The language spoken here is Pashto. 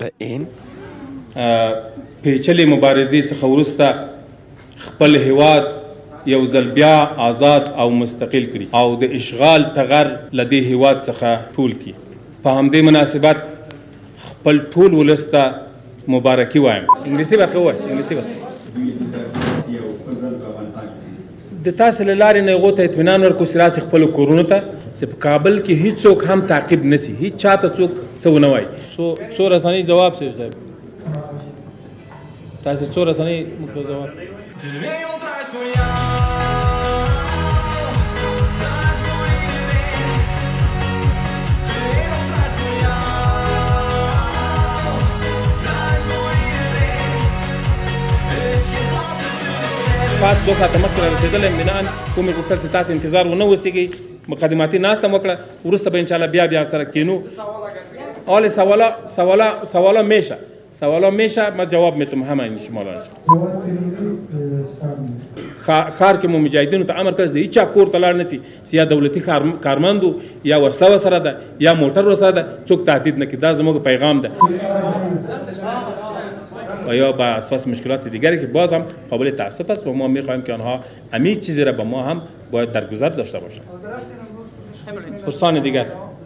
د اېن پېچلې مبارزې څخه وروسته خپل هېواد یو ځل بیا آزاد او مستقل کړي او د اشغال ټغر له دې هېواد څخه ټول کړي. په همدې مناسبت خپل ټول ولس ته مبارکي وایم. انګلیسي برخه ووایه انګلیسي برخه. د تاسو له لارې نه هغو ته اطمینان ورکړو چې راسي خپلو کورونو ته چې په کابل کې هیڅوک هم تعقیب نه سي هیڅ چا ته څوک څه ونه وایي څو څو رسنۍ ځواب صاحب صاحب تاسو څو رسنۍ موږ ته ځواب پاس دوه ساعته مخکې را رسېدلی یم بنان کومې غوښتل چې تاسو انتظار ونه اوسېږئ مقدماتي ناسته مو وکړه وروسته به انشاءالله بیا بیا سره کینو اول سوالا سوالا سوالا میشه سوالا میشه ما جواب میتم همه این شما را خار کې مو مجاهدینو ته امر کړی چې هیڅ کور ته لاړ نسی چې یا دولتي کارمند وو یا وسله ورسره ده یا موټر ورسره ده څوک تهدید نه کړي دا زموږ پیغام ده و یا به اساس مشکلات دیگری که باز هم قابل تاسف است و ما میخواهیم که آنها امی چیزی را به ما هم باید در گذر داشته باشند پرسان دیگر